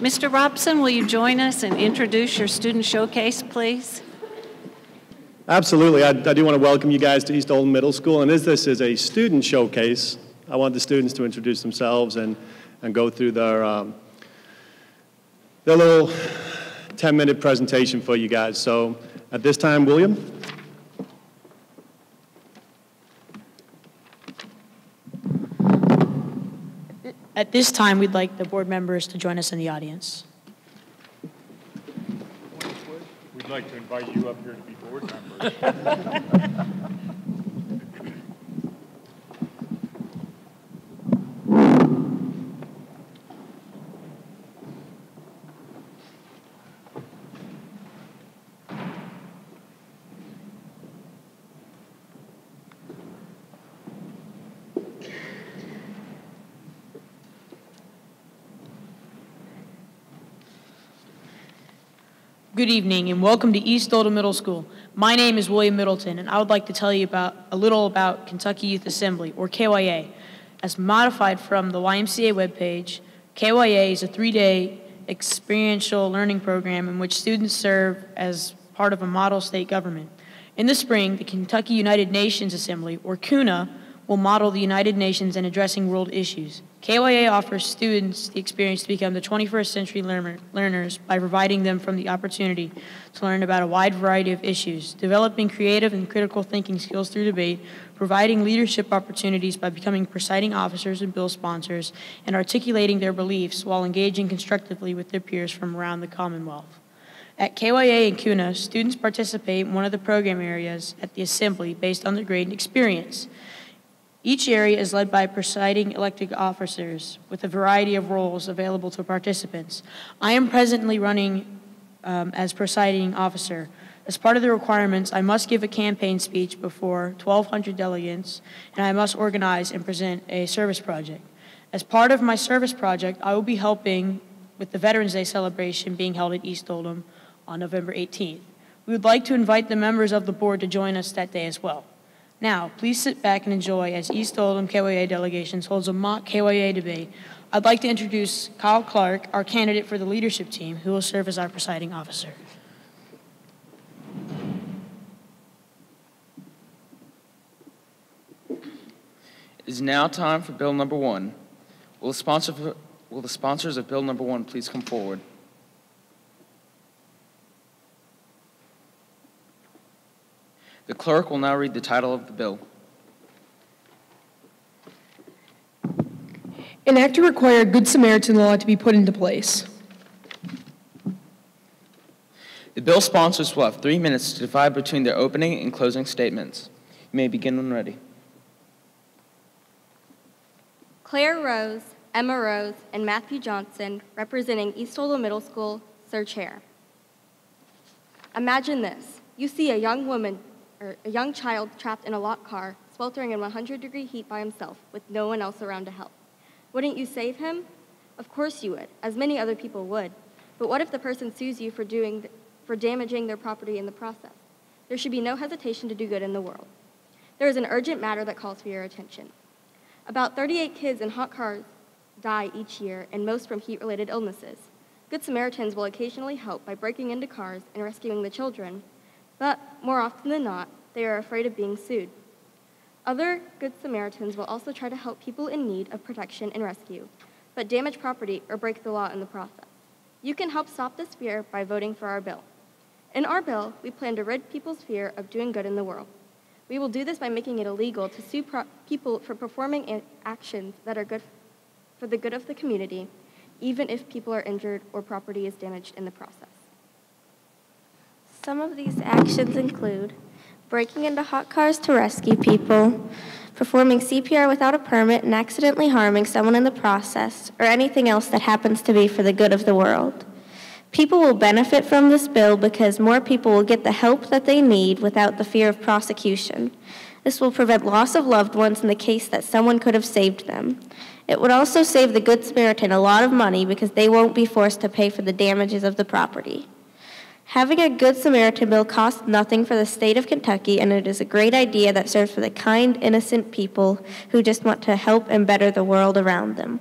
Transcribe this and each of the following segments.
Mr. Robson, will you join us and introduce your student showcase, please? Absolutely. I, I do want to welcome you guys to East Oldham Middle School. And as this is a student showcase, I want the students to introduce themselves and, and go through their, um, their little 10-minute presentation for you guys. So at this time, William. At this time, we'd like the board members to join us in the audience. We'd like to invite you up here to be board members. Good evening and welcome to East Oldham Middle School. My name is William Middleton and I would like to tell you about a little about Kentucky Youth Assembly, or KYA. As modified from the YMCA webpage, KYA is a three-day experiential learning program in which students serve as part of a model state government. In the spring, the Kentucky United Nations Assembly, or KUNA, will model the United Nations in addressing world issues. KYA offers students the experience to become the 21st century learner, learners by providing them from the opportunity to learn about a wide variety of issues, developing creative and critical thinking skills through debate, providing leadership opportunities by becoming presiding officers and bill sponsors, and articulating their beliefs while engaging constructively with their peers from around the Commonwealth. At KYA and KUNA, students participate in one of the program areas at the assembly based on their grade and experience. Each area is led by presiding elected officers with a variety of roles available to participants. I am presently running um, as presiding officer. As part of the requirements, I must give a campaign speech before 1,200 delegates, and I must organize and present a service project. As part of my service project, I will be helping with the Veterans Day celebration being held at East Oldham on November 18th. We would like to invite the members of the board to join us that day as well. Now, please sit back and enjoy as East Oldham KYA delegations holds a mock KYA debate. I'd like to introduce Kyle Clark, our candidate for the leadership team, who will serve as our presiding officer. It is now time for Bill number one. Will the, sponsor, will the sponsors of Bill number one please come forward? The clerk will now read the title of the bill. An act to require Good Samaritan law to be put into place. The bill sponsors will have three minutes to divide between their opening and closing statements. You may begin when ready. Claire Rose, Emma Rose, and Matthew Johnson, representing East Oldham Middle School, Sir Chair. Imagine this. You see a young woman, or a young child trapped in a locked car, sweltering in 100 degree heat by himself, with no one else around to help. Wouldn't you save him? Of course you would, as many other people would. But what if the person sues you for, doing, for damaging their property in the process? There should be no hesitation to do good in the world. There is an urgent matter that calls for your attention. About 38 kids in hot cars die each year, and most from heat related illnesses. Good Samaritans will occasionally help by breaking into cars and rescuing the children, but more often than not, they are afraid of being sued. Other Good Samaritans will also try to help people in need of protection and rescue, but damage property or break the law in the process. You can help stop this fear by voting for our bill. In our bill, we plan to rid people's fear of doing good in the world. We will do this by making it illegal to sue people for performing actions that are good for the good of the community, even if people are injured or property is damaged in the process. Some of these actions include breaking into hot cars to rescue people, performing CPR without a permit and accidentally harming someone in the process, or anything else that happens to be for the good of the world. People will benefit from this bill because more people will get the help that they need without the fear of prosecution. This will prevent loss of loved ones in the case that someone could have saved them. It would also save the Good Samaritan a lot of money because they won't be forced to pay for the damages of the property. Having a Good Samaritan bill costs nothing for the state of Kentucky, and it is a great idea that serves for the kind, innocent people who just want to help and better the world around them.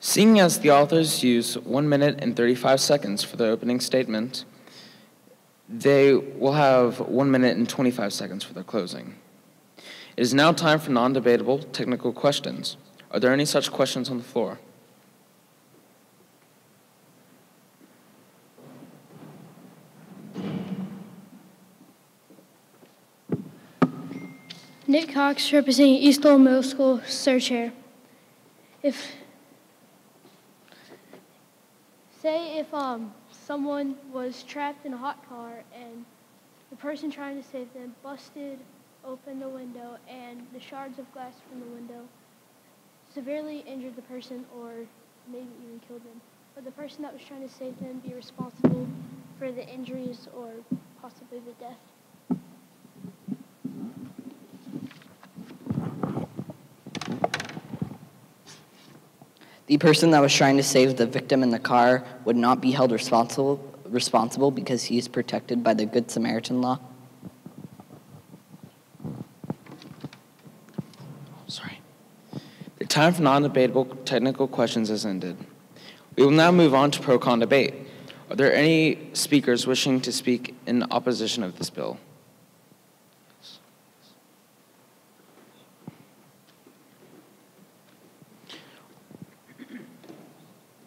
Seeing as the authors use 1 minute and 35 seconds for their opening statement, they will have 1 minute and 25 seconds for their closing. It is now time for non debatable technical questions. Are there any such questions on the floor? Nick Cox, representing East Oldham Middle School, Sir Chair. If say if um, someone was trapped in a hot car and the person trying to save them busted open the window and the shards of glass from the window severely injured the person or maybe even killed them. Would the person that was trying to save them be responsible for the injuries or possibly the death? The person that was trying to save the victim in the car would not be held responsible responsible because he is protected by the Good Samaritan law. Sorry. The time for non-debatable technical questions has ended. We will now move on to pro-con debate. Are there any speakers wishing to speak in opposition of this bill?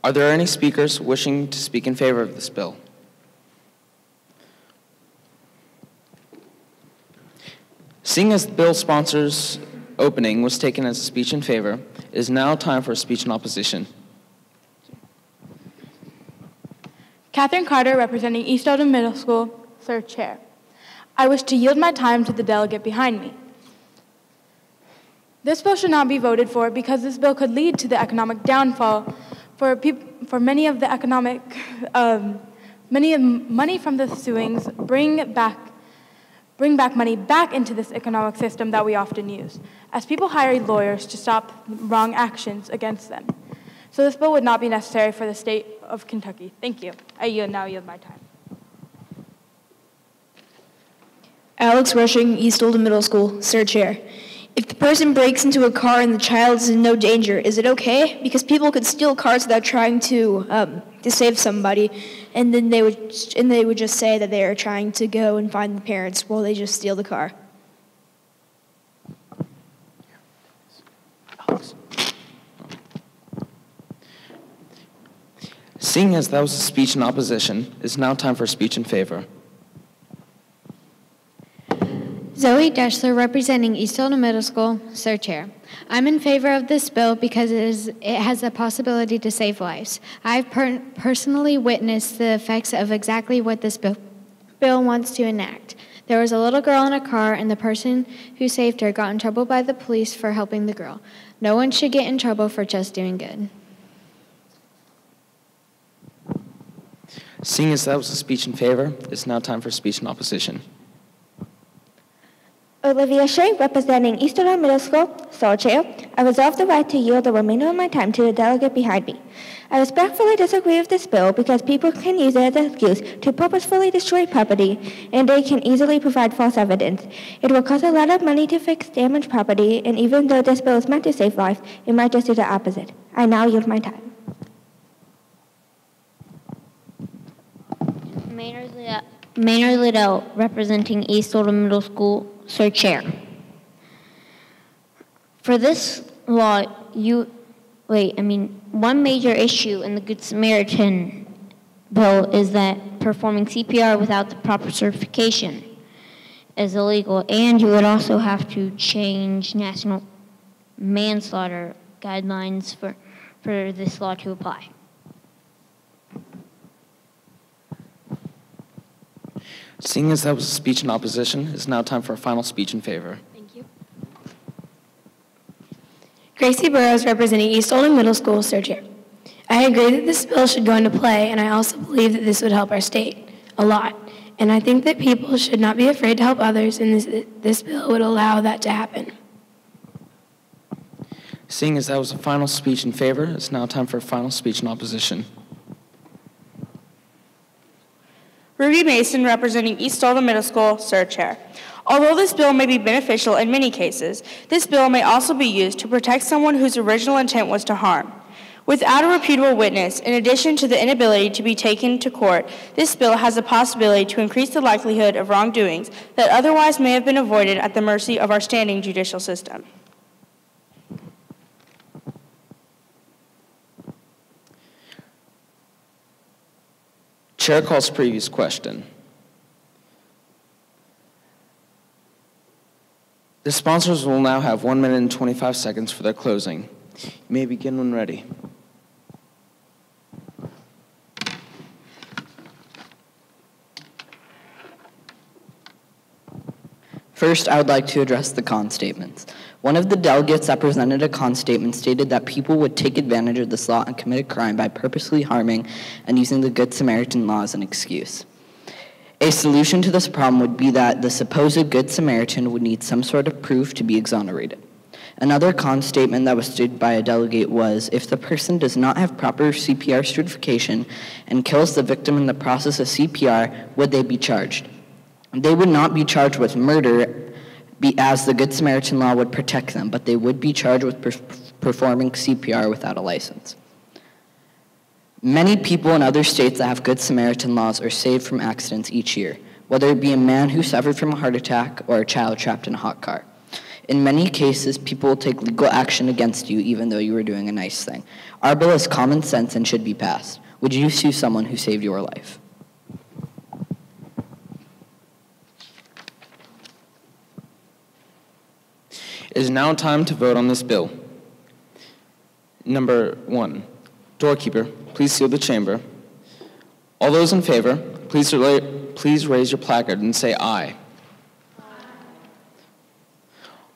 Are there any speakers wishing to speak in favor of this bill? Seeing as the bill sponsor's opening was taken as a speech in favor, it is now time for a speech in opposition. Catherine Carter, representing East Oldham Middle School, third chair. I wish to yield my time to the delegate behind me. This bill should not be voted for because this bill could lead to the economic downfall for, for many of the economic, um, many of money from the suings bring back, bring back money back into this economic system that we often use, as people hire lawyers to stop wrong actions against them. So this bill would not be necessary for the state of Kentucky. Thank you. I yield, now yield my time. Alex Rushing, East Oldham Middle School, Sir Chair. If the person breaks into a car and the child is in no danger, is it okay? Because people could steal cars without trying to um, to save somebody, and then they would and they would just say that they are trying to go and find the parents while they just steal the car. Seeing as that was a speech in opposition, it is now time for a speech in favor. Zoe Deschler, representing East Oldham Middle School, Sir Chair. I'm in favor of this bill because it, is, it has the possibility to save lives. I've per- personally witnessed the effects of exactly what this bill, bill wants to enact. There was a little girl in a car, and the person who saved her got in trouble by the police for helping the girl. No one should get in trouble for just doing good. Seeing as that was a speech in favor, it's now time for speech in opposition. Olivia Shea, representing East Oldham Middle School, Sole Chair. I reserve the right to yield the remainder of my time to the delegate behind me. I respectfully disagree with this bill because people can use it as an excuse to purposefully destroy property, and they can easily provide false evidence. It will cost a lot of money to fix damaged property, and even though this bill is meant to save lives, it might just do the opposite. I now yield my time. Maynard Liddell, representing East Oldham Middle School, Sir Chair. For this law, you, wait, I mean, one major issue in the Good Samaritan bill is that performing CPR without the proper certification is illegal, and you would also have to change national manslaughter guidelines for, for this law to apply. Seeing as that was a speech in opposition, it's now time for a final speech in favor. Thank you. Gracie Burrows, representing East Oldham Middle School, Sir Chair. I agree that this bill should go into play, and I also believe that this would help our state a lot. And I think that people should not be afraid to help others, and this, this bill would allow that to happen. Seeing as that was a final speech in favor, it's now time for a final speech in opposition. Ruby Mason, representing East Oldham Middle School, Sir Chair. Although this bill may be beneficial in many cases, this bill may also be used to protect someone whose original intent was to harm. Without a reputable witness, in addition to the inability to be taken to court, this bill has the possibility to increase the likelihood of wrongdoings that otherwise may have been avoided at the mercy of our standing judicial system. Chair calls previous question. The sponsors will now have 1 minute and 25 seconds for their closing. You may begin when ready. First, I would like to address the con statements. One of the delegates that presented a con statement stated that people would take advantage of this law and commit a crime by purposely harming and using the Good Samaritan law as an excuse. A solution to this problem would be that the supposed Good Samaritan would need some sort of proof to be exonerated. Another con statement that was stated by a delegate was if the person does not have proper CPR certification and kills the victim in the process of CPR, would they be charged? They would not be charged with murder be, as the Good Samaritan law would protect them, but they would be charged with per- performing CPR without a license. Many people in other states that have Good Samaritan laws are saved from accidents each year, whether it be a man who suffered from a heart attack or a child trapped in a hot car. In many cases, people will take legal action against you even though you were doing a nice thing. Our bill is common sense and should be passed. Would you sue someone who saved your life? It is now time to vote on this bill. Number one, doorkeeper, please seal the chamber. All those in favor, please, please raise your placard and say aye. aye.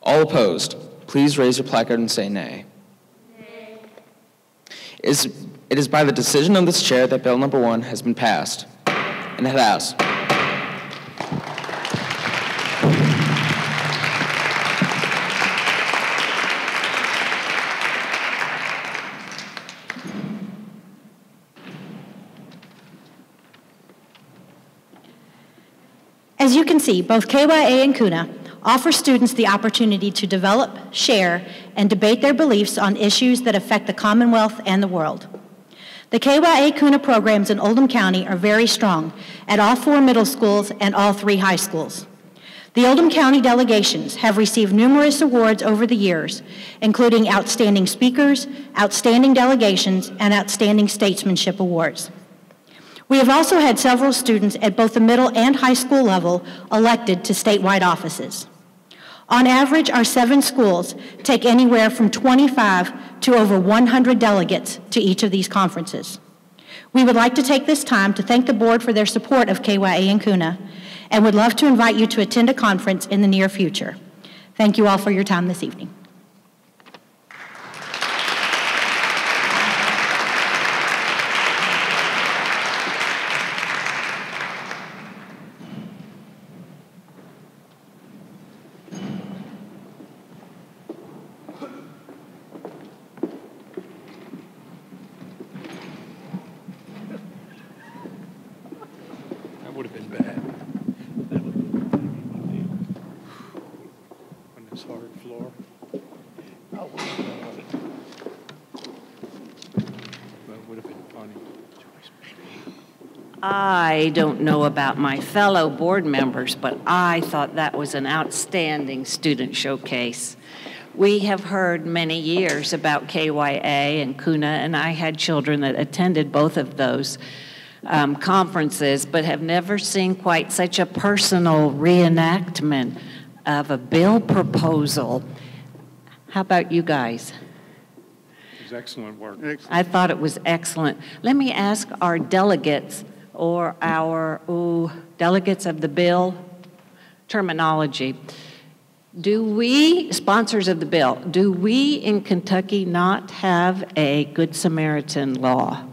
All opposed, please raise your placard and say nay. nay. It is, it is by the decision of this chair that bill number one has been passed, and it has. Both KYA and Kuna offer students the opportunity to develop, share, and debate their beliefs on issues that affect the Commonwealth and the world. The KYA Kuna programs in Oldham County are very strong at all four middle schools and all three high schools. The Oldham County delegations have received numerous awards over the years, including Outstanding Speakers, Outstanding Delegations, and Outstanding Statesmanship Awards. We have also had several students at both the middle and high school level elected to statewide offices. On average, our seven schools take anywhere from 25 to over 100 delegates to each of these conferences. We would like to take this time to thank the board for their support of KYA and Kuna and would love to invite you to attend a conference in the near future. Thank you all for your time this evening. I don't know about my fellow board members, but I thought that was an outstanding student showcase. We have heard many years about KYA and Kuna, and I had children that attended both of those um, conferences, but have never seen quite such a personal reenactment of a bill proposal. How about you guys? Excellent work. Excellent. I thought it was excellent. Let me ask our delegates or our ooh, delegates of the bill terminology. Do we, sponsors of the bill, do we in Kentucky not have a Good Samaritan law?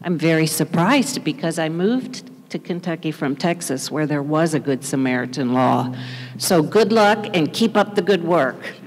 I'm very surprised because I moved to Kentucky from Texas where there was a Good Samaritan law. So good luck and keep up the good work.